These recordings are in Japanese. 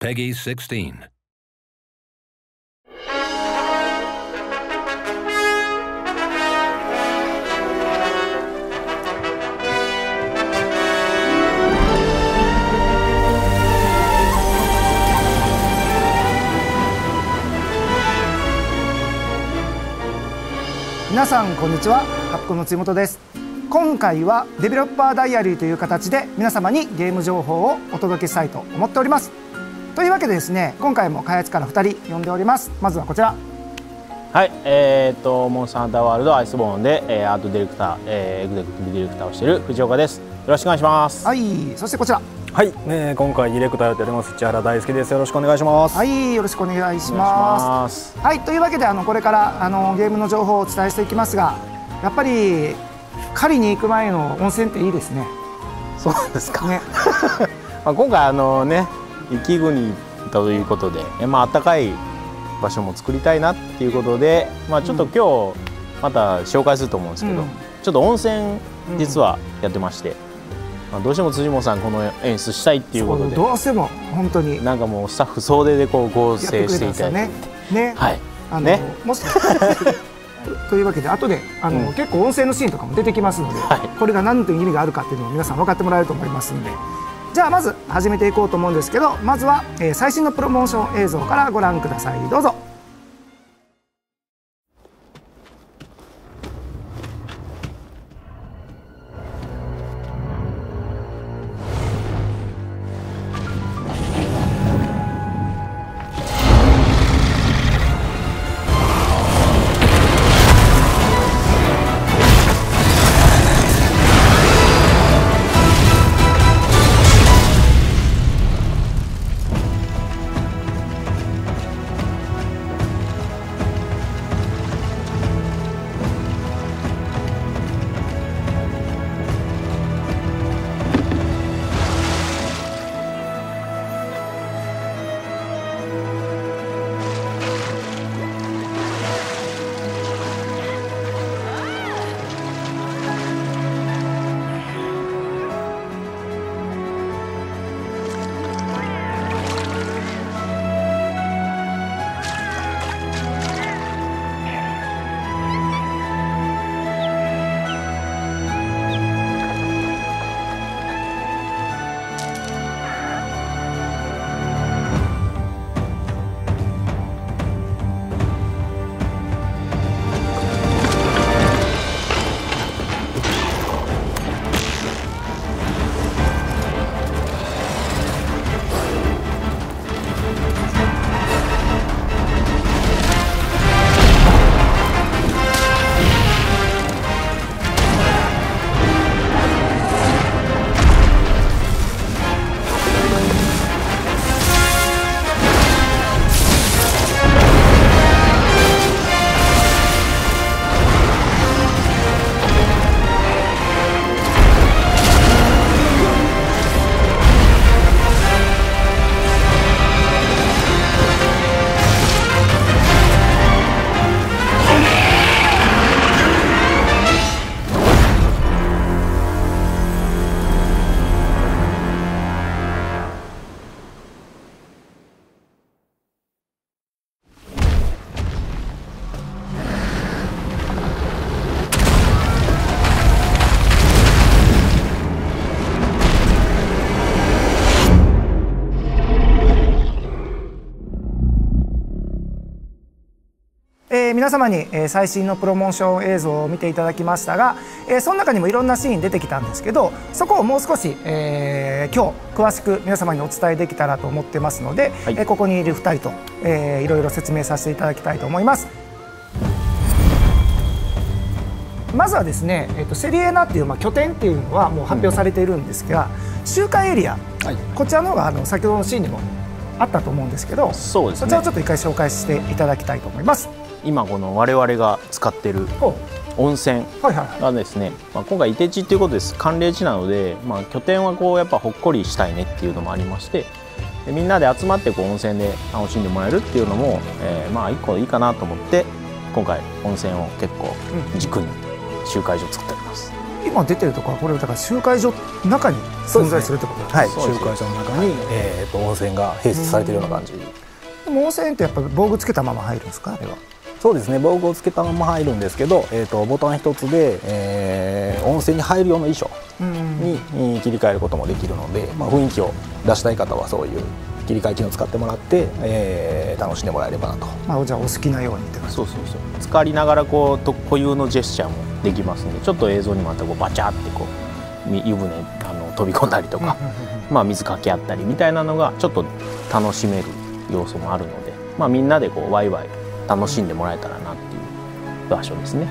Peggy 16. 皆さんこんにちはハプコンの辻本です今回はデベロッパーダイアリーという形で皆様にゲーム情報をお届けしたいと思っておりますというわけでですね今回も開発から2人呼んでおりますまずはこちらはい、えー、っとモンスターハンターワールドアイスボーンで、えー、アートディレクター、えー、エグゼクティブディレクターをしている藤岡です。よろしくお願いします。はいそしてこちらはい、ね、今回ディレクターやっております千原大輔です。よろしくお願いします。はいよろしくお願いしま。すはいというわけであのこれからあのゲームの情報をお伝えしていきますがやっぱり狩りに行く前の温泉っていいですねそうですか。ね まあ今回あのね雪国ということで、えまあ暖かい場所も作りたいなっていうことで、まあちょっと今日また紹介すると思うんですけど、うん。ちょっと温泉実はやってまして、まあどうしても辻本さんこの演出したいっていうことで。どうしても本当に。なんかもうスタッフ総出でこう合成していただいて、ねね。はい。あの、ね。もし というわけで後であの、うん。結構音声のシーンとかも出てきますので、はい。これが何という意味があるかっていうのを皆さん分かってもらえると思いますんでじゃあまず始めていこうと思うんですけどまずは、最新のプロモーション映像からご覧ください。どうぞ。皆様に、えー最新のプロモーション映像を見ていただきましたが、えーその中にもいろんなシーン出てきたんですけどそこをもう少し、えー今日詳しく皆様にお伝えできたらと思ってますので、はい。えーここにいる2人と、えーいろいろ説明させていただきたいと思います。まずはですね、えー、とセリエナっていう、まあ、拠点っていうのはもう発表されているんですが、周回エリア、こちらの方があの先ほどのシーンにもあったと思うんですけどそうですね。そちらをちょっと一回紹介していただきたいと思います。今この我々が使ってるほ温泉がですね、まあ、今回伊手地っていうことです。寒冷地なので、まあ、拠点はこうやっぱほっこりしたいねっていうのもありましてでみんなで集まってこう温泉で楽しんでもらえるっていうのも、えーまあ一個いいかなと思って今回温泉を結構軸に集会所作っております。今今出てるところはこれだから集会所の中に存在するってことはい、そうです集会所の中に、えー、と温泉が併設されているような感じ、でも温泉ってやっぱ防具つけたまま入るんですか？あれはそうですね防具をつけたまま入るんですけど、えー、とボタン一つで、えー温泉に入る用の衣装に、に切り替えることもできるので、まあ、雰囲気を出したい方はそういう切り替え機能を使ってもらって、えー楽しんでもらえればなと。まあじゃあお好きなようにって感じ。そうそうそう。浸かりながらこうと固有のジェスチャーもできますんでちょっと映像にもあったこうバチャってこうみ湯船あの飛び込んだりとか、まあ、水かけ合ったりみたいなのがちょっと楽しめる要素もあるので、まあ、みんなでこうワイワイ楽しんでもらえたらなっていう場所ですね。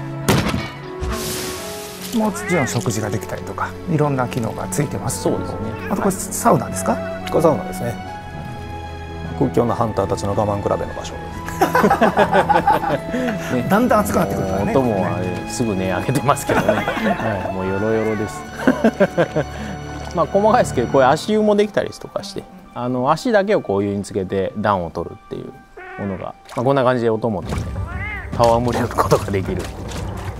もちろん食事ができたりとかいろんな機能がついてます。そうですね。あとこれサウナですか、これサウナですね。空境のハンターたちの我慢比べの場所。だんだん暑くなってくるからね。音もあれすぐね上げてますけどね、はい、もうよろよろです。まあ細かいですけどこういう足湯もできたりとかしてあの足だけをこうお湯につけて暖を取るっていうものが、まあ、こんな感じで音も取って戯れることができる。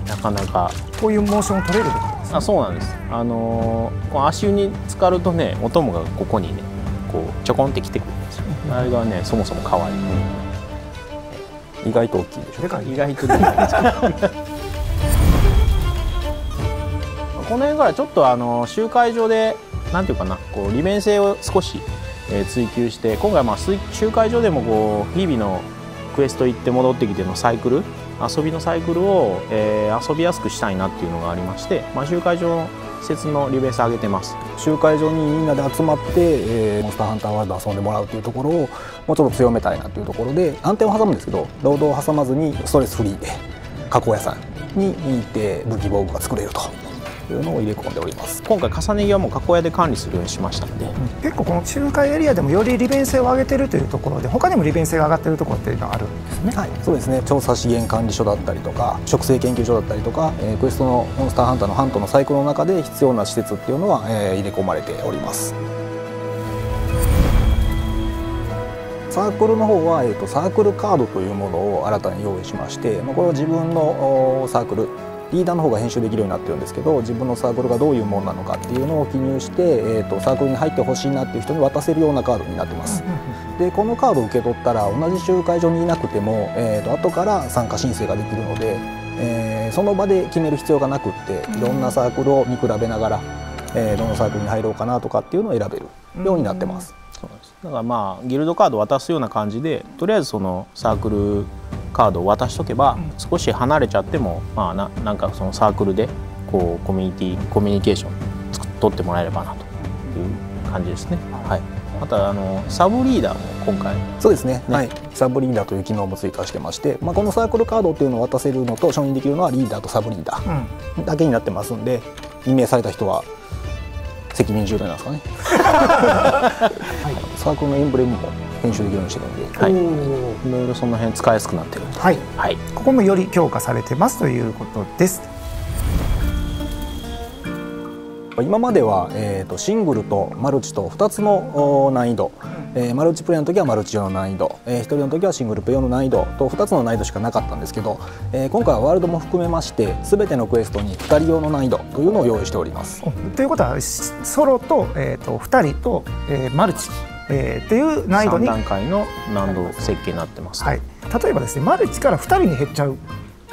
なかなか。こういうモーションを取れるですあそうなんです。あのー足湯に浸かるとね音もがここにねこうちょこんってきてくるんですよ。あれがねそもそも可愛い、意外と大きいでしょ？でかい。意外とでかい。で すこの辺からちょっとあの集会場でなんていうかなこう利便性を少し、え追求して今回まあ集会場でもこう日々のクエスト行って戻ってきてのサイクル遊びのサイクルを、えー遊びやすくしたいなっていうのがありまして、まあ、集会場の施設の利便性上げてます。集会場にみんなで集まって、えーモンスターハンターワールド遊んでもらうというところをもうちょっと強めたいなというところで暗転を挟むんですけど労働を挟まずにストレスフリーで加工屋さんに行って武器防具が作れると。いうのを入れ込んでおります。今回重ね着はもう加工屋で管理するようにしましたんで、結構この中華エリアでもより利便性を上げてるというところで他にも利便性が上がってるところっていうのはあるんですね。はい、そうですね。調査資源管理所だったりとか植生研究所だったりとか、えークエストのモンスターハンターのハントのサイクルの中で必要な施設っていうのは、えー入れ込まれております。サークルの方は、えー、とサークルカードというものを新たに用意しまして、まあ、これは自分のおサークルリーダーの方が編集できるようになってるんですけど自分のサークルがどういうものなのかっていうのを記入して、えー、とサークルに入ってほしいなっていう人に渡せるようなカードになってます。でこのカードを受け取ったら同じ集会所にいなくても、えー、と後から参加申請ができるので、えーその場で決める必要がなくっていろんなサークルを見比べながら、えーどのサークルに入ろうかなとかっていうのを選べるようになってます。そうですだからまあギルドカード渡すような感じでとりあえずそのサークルカードを渡しとけば、少し離れちゃってもまあななんかそのサークルでこうコミュニティコミュニケーション取ってもらえればなと。いう感じですね。はい。またあのサブリーダーも今回。そうですね。はい、サブリーダーという機能も追加してまして、まあ、このサークルカードっていうのを渡せるのと承認できるのはリーダーとサブリーダーだけになってますんで任命された人は責任重大なんですかね、サークルのエンブレムも編集できるようにしてるんで、はい。おいろいろその辺使いやすくなってるはい。はい。ここもより強化されてますということです。今までは、えー、とシングルとマルチと2つのお難易度、えーマルチプレイの時はマルチ用の難易度、え1人の時はシングルプレイ用の難易度と2つの難易度しかなかったんですけど、えー今回はワールドも含めまして全てのクエストに2人用の難易度というのを用意しております。おということはしソロと,、えー、と2人と、えーマルチ、えーっていう難易度3に、段階の難度設計になってます。はい、例えばですねマルチから2人に減っちゃう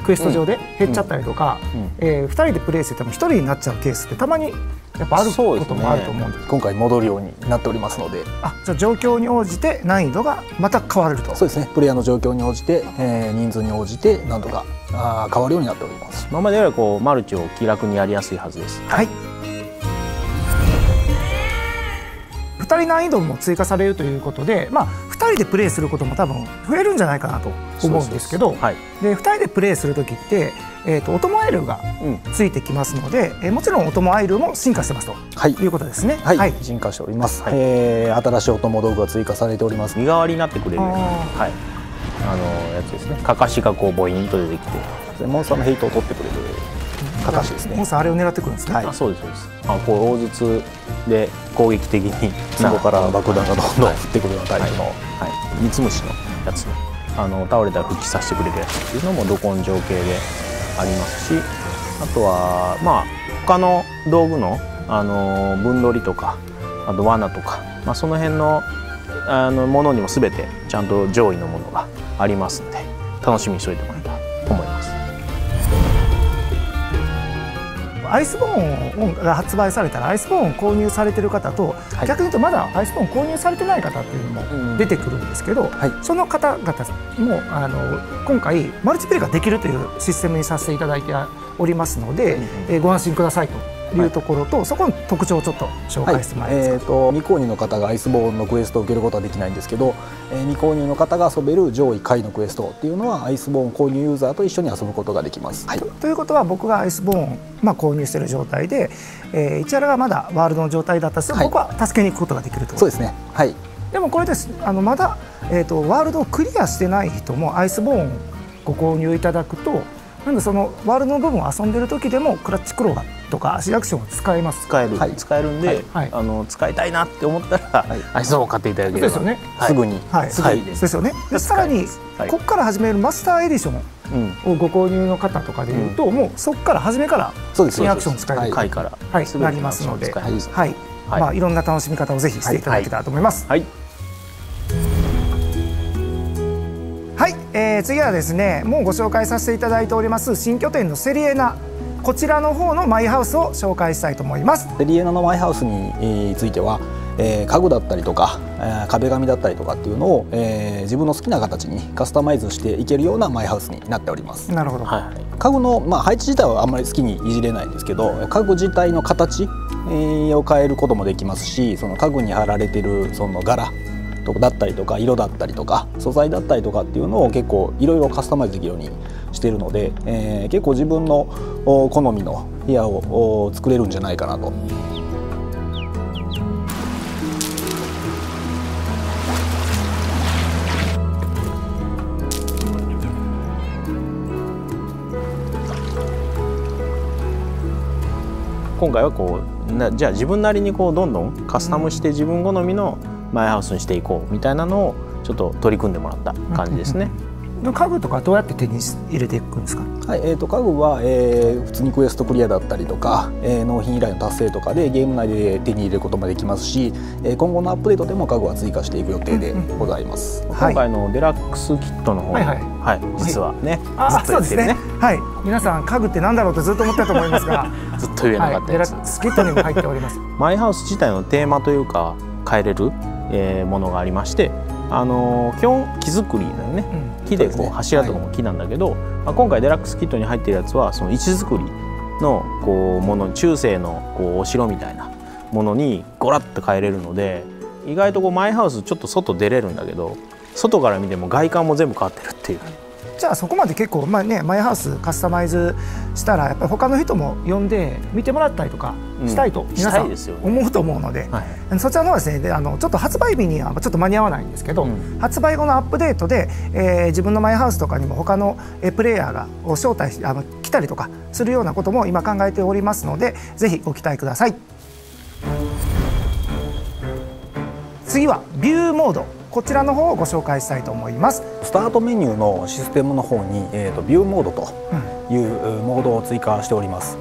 クエスト上で減っちゃったりとか、うん。え2人でプレイしてても1人になっちゃうケースってたまにやっぱあることもあると思うんです。今回戻るようになっておりますので。あじゃあ状況に応じて難易度がまた変わると。そうですね。プレイヤーの状況に応じて、えー人数に応じて難度があー変わるようになっております。今までよりはこうマルチを気楽にやりやすいはずです。はい2人難易度も追加されるということで、まあ、2人でプレイすることも多分増えるんじゃないかなと思うんですけどはい。で2人でプレイする時って、えー、とオトモアイルがうん。ついてきますので、えーもちろんオトモアイルも進化してますとはいいうことですね。はい、はい進化しております、はいえー新しいお供道具が追加されております身代わりになってくれるはい。あのやつですね。かかしがこうボインと出てきて。でモンスターのヘイトを取ってくれるかかしですねモンスターあれを狙ってくるんですね。はいあそうですそうです。あこう大筒で攻撃的に壺から爆弾がどんどん降はいってくるようなタイプの、はい。三つ虫のやつ。あの倒れたら復帰させてくれるやつっていうのもど根性系でありますし、あとはまあ他の道具の、あの分取りとかあと罠とか、まあ、その辺のあのものにも全てちゃんと上位のものがありますので楽しみにしておいてもらいアイスボーンが発売されたらアイスボーンを購入されてる方と、はい。逆に言うとまだアイスボーン購入されてない方っていうのも出てくるんですけど、はい。その方々もあの今回マルチプレイができるというシステムにさせていただいておりますので、えーご安心くださいというところと、そこの特徴をちょっと紹はい介してもらえますか。えー、と未購入の方がアイスボーンのクエストを受けることはできないんですけど、えー未購入の方が遊べる上位下位のクエストっていうのはアイスボーン購入ユーザーと一緒に遊ぶことができます。はいとということは僕がアイスボーン、まあ、購入している状態で、えー、市原がまだワールドの状態だったとしても、はい僕は助けに行くことができるとそうですね。はい。でもこれですあのまだ、えー、とワールドをクリアしてない人もアイスボーンご購入いただくとなんでそのワールドの部分を遊んでる時でもクラッチクローガーとか足アクションを使えます？使える、はい。使えるんで、はい。はい。あの使いたいなって思ったら、はい。アイスを買っていただければ。ですよね。はい。すぐに。はい、すぐにです。ですよね。でさらに、はい。ここから始めるマスターエディションうん。をご購入の方とかでいうと、もうそこから初めからそうです。新アクション使える。はい回から、はい。なりますので。はい。まあいろんな楽しみ方をぜひしていただけたらと思います。はいえー次はですねもうご紹介させていただいております新拠点のセリエナこちらの方のマイハウスを紹介したいと思います。デリエナのマイハウスにえーついては、えー家具だったりとか、えー壁紙だったりとかっていうのを、えー自分の好きな形にカスタマイズしていけるようなマイハウスになっております。なるほど、はい。はい家具の、まあ、配置自体はあんまり好きにいじれないんですけど家具自体の形、えーを変えることもできますしその家具に貼られてるその柄だったりとか色だったりとか素材だったりとかっていうのを結構いろいろカスタマイズできるようにしているので、えー結構自分の好みの部屋を作れるんじゃないかなと。今回はこうじゃあ自分なりにこうどんどんカスタムして自分好みのマイハウスにしていこうみたいなのをちょっと取り組んでもらった感じですね。で家具とかどうやって手に入れていくんですか？はいえー、と家具は、えー普通にクエストクリアだったりとか、えー納品依頼の達成とかでゲーム内で手に入れることもできますし、えー今後のアップデートでも家具は追加していく予定でございます。はい。今回のデラックスキットの方にはいはい。はい実はね、あずっと言ってるそうですね。はい。皆さん家具ってなんだろうってずっと思ってたと思いますが。ずっと言えなはいデラかったやつ、ックスキットにも入っております。マイハウス自体のテーマというか変えれる、えーものがありまして、あのー基本木作りだよね、うん。木でこう柱とかも木なんだけど、まあ、今回デラックスキットに入ってるやつはその石造りのこうもの中世のこうお城みたいなものにゴラッと変えれるので意外とこうマイハウスちょっと外出れるんだけど外から見ても外観も全部変わってるっていうじゃあそこまで結構、まあね、マイハウスカスタマイズしたらやっぱり他の人も呼んで見てもらったりとかうん。したいと皆さん思うと思うので、はい。そちらの方はですねであのちょっと発売日にはちょっと間に合わないんですけど、うん。発売後のアップデートで、えー自分のマイハウスとかにも他のえープレイヤーがを招待しあの来たりとかするようなことも今考えておりますのでぜひご期待ください。次はビューモードこちらの方をご紹介したいと思います、スタートメニューのシステムの方に、えー、とビューモードとうん。いうモードを追加しております。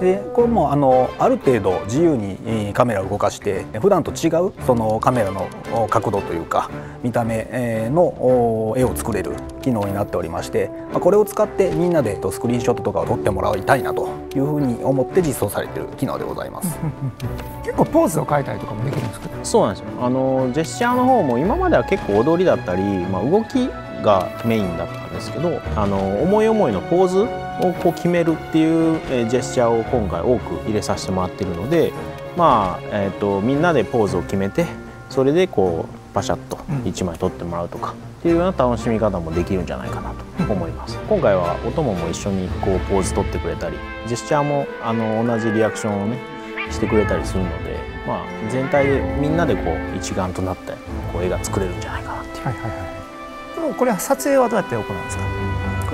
でこれもあのある程度自由にえーカメラを動かして普段と違うそのカメラのお角度というか見た目えーのお絵を作れる機能になっておりまして、まあ、これを使ってみんなでえっとスクリーンショットとかを撮ってもらいたいなというふうに思って実装されている機能でございます。結構ポーズを変えたりとかもできるんですけどそうなんですよあのジェスチャーの方も今までは結構踊りだったり、まあ、動きがメインだったんですけどあの思い思いのポーズをこう決めるっていう、えージェスチャーを今回多く入れさせてもらってるのでまあ、えー、とみんなでポーズを決めてそれでこうパシャッとうん。1枚撮ってもらうとかっていうような楽しみ方もできるんじゃないかなと思います、今回はお供も一緒にこうポーズ撮ってくれたりジェスチャーもあの同じリアクションをねしてくれたりするので、まあ、全体でみんなでこう一丸となってこう絵が作れるんじゃないかなっていう。はいはいはい。これは撮影はどうやって行うんですか？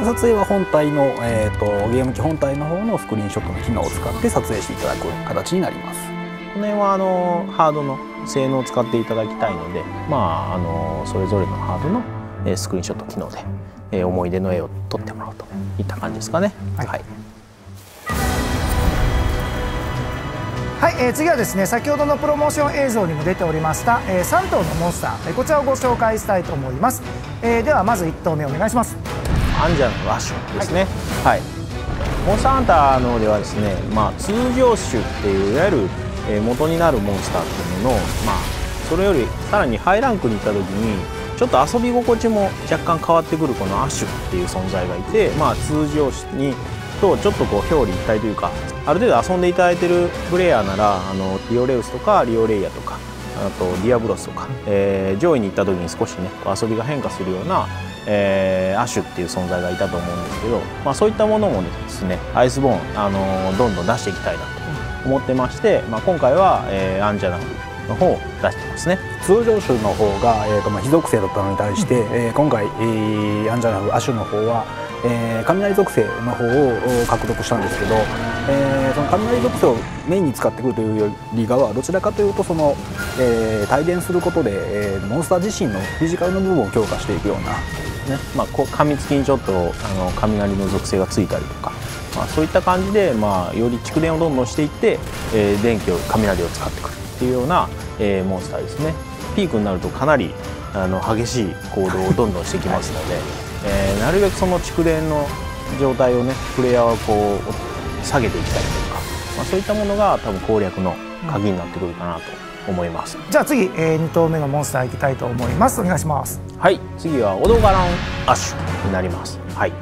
撮影は本体の、えー、とゲーム機本体の方のスクリーンショットの機能を使って撮影していただく形になります。この辺はあのハードの性能を使っていただきたいので、まあ、あのそれぞれのハードのえースクリーンショット機能でえー思い出の絵を撮ってもらうといった感じですかね。はい。はい。はい、えー、次はですね先ほどのプロモーション映像にも出ておりました、えー、3頭のモンスター、えー、こちらをご紹介したいと思います、えー、ではまず1頭目お願いしますアンジャのラッシュですね。はい、はい、モンスターハンターのではですね、まあ、通常種っていういわゆる、え、元になるモンスターっていうものの、まあ、それよりさらにハイランクに行った時にちょっと遊び心地も若干変わってくるこのアッシュっていう存在がいて、まあ、通常種にとちょっとこう表裏一体というかある程度遊んでいただいてるプレイヤーならあのリオレウスとかリオレイヤとかあとディアブロスとか、えー、上位に行った時に少しね遊びが変化するような、えー、アッシュっていう存在がいたと思うんですけど、まあ、そういったものもですねアイスボーン、あのどんどん出していきたいなと思ってまして、まあ、今回は、えー、アンジャナフの方を出してますね。通常種の方が、えーとまあ、非属性だったのに対して、うん、えー、今回、えー、アンジャナフ亜種の方はえー、雷属性の方を獲得したんですけど、えー、その雷属性をメインに使ってくるというよりかはどちらかというとその、えー、帯電することで、えー、モンスター自身のフィジカルの部分を強化していくような、ねまあ、こう噛みつきにちょっとあの雷の属性がついたりとか、まあ、そういった感じで、まあ、より蓄電をどんどんしていって、えー、電気を雷を使ってくるっていうような、えー、モンスターですね。ピークになるとかなりあの激しい行動をどんどんしてきますので。えー、なるべくその蓄電の状態をねプレイヤーはこう下げていきたいとか、まあ、そういったものが多分攻略の鍵になってくるかなと思います、うん、じゃあ次、えー、2頭目のモンスターいきたいと思いますお願いしますはい次はオドガランアッシュになります。はい、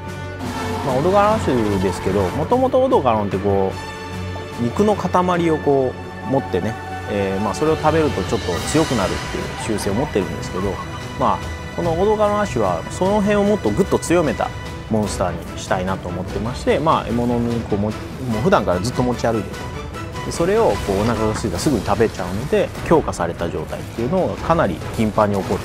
まあ、オドガランアッシュですけどもともとオドガランってこう肉の塊をこう持ってね、えーまあ、それを食べるとちょっと強くなるっていう習性を持ってるんですけどまあこのオドガのアッシュはその辺をもっとグッと強めたモンスターにしたいなと思ってましてまあ獲物にこうももう普段からずっと持ち歩いててそれをこうお腹が空いたらすぐに食べちゃうので強化された状態っていうのがかなり頻繁に起こる、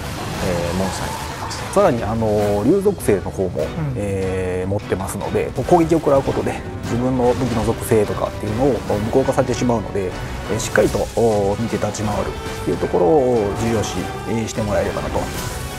えー、モンスターになってます。さらにあの竜属性の方も、うん、えー、持ってますので攻撃を食らうことで自分の武器の属性とかっていうのを無効化されてしまうので、えー、しっかりと見て立ち回るっていうところを重要視してもらえればなと。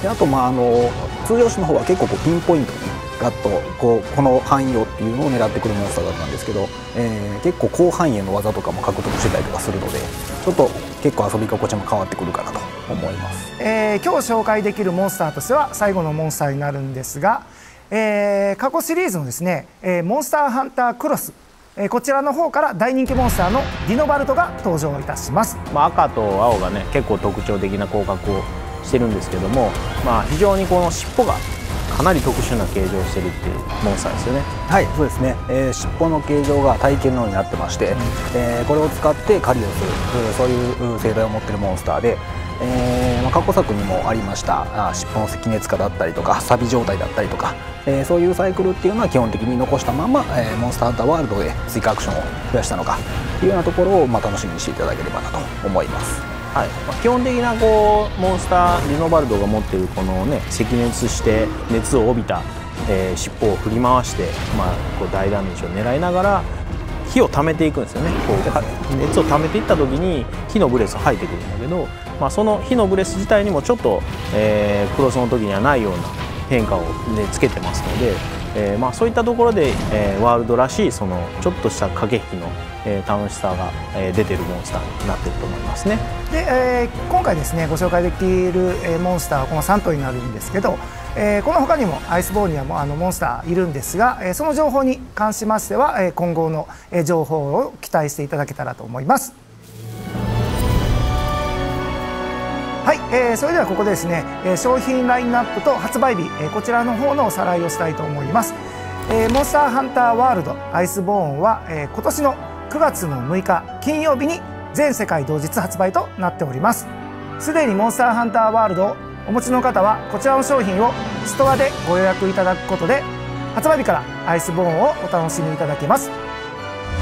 であとまああの通常種の方は結構こうピンポイントにガッとこうこの範囲をっていうのを狙ってくるモンスターだったんですけど、えー、結構広範囲への技とかも獲得してたりとかするのでちょっと結構遊び心地も変わってくるかなと思います、えー、今日紹介できるモンスターとしては最後のモンスターになるんですが、えー、過去シリーズのですね、えー、モンスターハンタークロス。えこちらの方から大人気モンスターのディノバルトが登場いたします、まあ、赤と青がね結構特徴的な広角をしてるんですけども、まあ、非常にこの尻尾がかなり特殊な形状をしてるっていうモンスターですよね。はいそうですね、えー、尻尾の形状が体験のようになってまして、うん、えー、これを使って狩りをする。そういう生態を持ってるモンスターで、えーまあ、過去作にもありました。あ尻尾の赤熱化だったりとか錆状態だったりとか、えー、そういうサイクルっていうのは基本的に残したまま、えー、モンスターハンターワールドで追加アクションを増やしたのかっていうようなところを、まあ、楽しみにしていただければなと思います。はい。まあ、基本的なこうモンスターリノバルドが持ってるこのね赤熱して熱を帯びた、えー、尻尾を振り回して、まあ、こう大ダメージを狙いながら火を溜めていくんですよね。こう熱を溜めていった時に火のブレス吐いてくるんだけど、まあ、その火のブレス自体にもちょっと、えー、クロスの時にはないような変化を、ね、つけてますので、えーまあ、そういったところで、えー、ワールドらしいそのちょっとした駆け引きのえー、楽しさが、え、出てるモンスターになってると思いますねで、えー、今回ですねご紹介できる、え、モンスターはこの3頭になるんですけど、えー、この他にもアイスボーンにはもあのモンスターいるんですが、え、その情報に関しましては、え、今後の、え、情報を期待していただけたらと思います。えー、それではここでですね、え、商品ラインナップと発売日、え、こちらの方のおさらいをしたいと思います。えー、モンスターハンターワールドアイスボーンは、えー、今年の9月の6日金曜日に全世界同日発売となっておりますすでにモンスターハンターワールドをお持ちの方はこちらの商品をストアでご予約いただくことで発売日からアイスボーンをお楽しみいただけます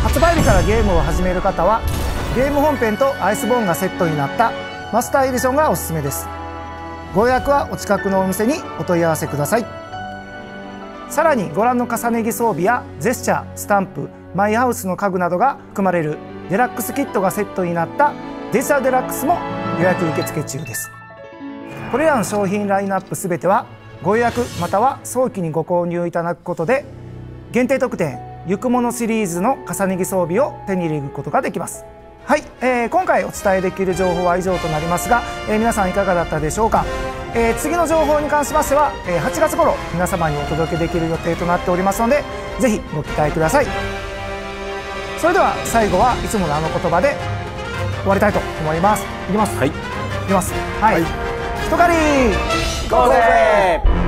発売日からゲームを始める方はゲーム本編とアイスボーンがセットになったマスターエディションがおすすめです。ご予約はお近くのお店にお問い合わせください。さらにご覧の重ね着装備やジェスチャースタンプマイハウスの家具などが含まれるデラックスキットがセットになったデジタルデラックスも予約受付中です。これらの商品ラインナップすべてはご予約または早期にご購入いただくことで限定特典「ゆくもの」シリーズの重ね着装備を手に入れることができます。はい、えー今回お伝えできる情報は以上となりますが、えー皆さんいかがだったでしょうか、えー次の情報に関しましては、えー8月頃皆様にお届けできる予定となっておりますのでぜひご期待ください。それでは最後はいつものあの言葉で終わりたいと思います。いきます。はい。いきます。はい、人狩り行こうぜ